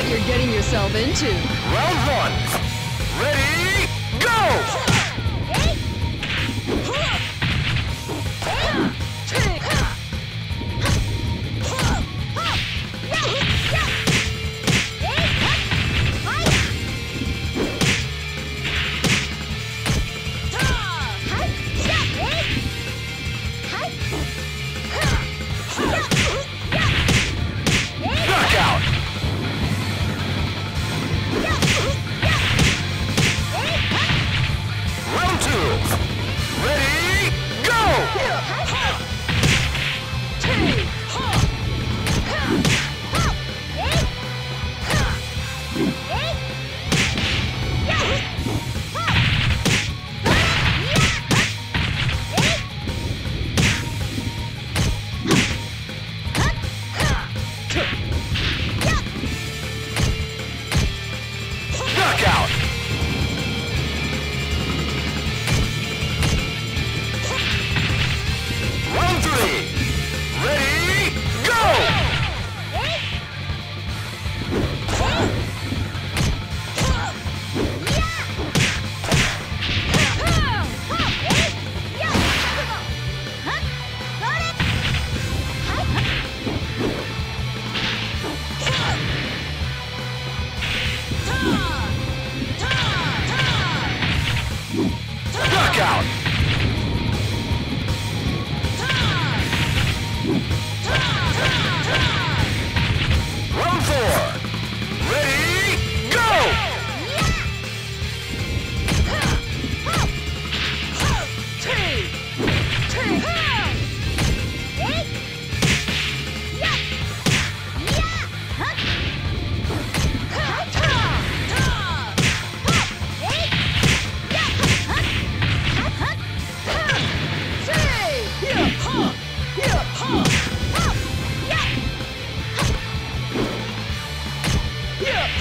what you're getting yourself into. Round one. Yeah.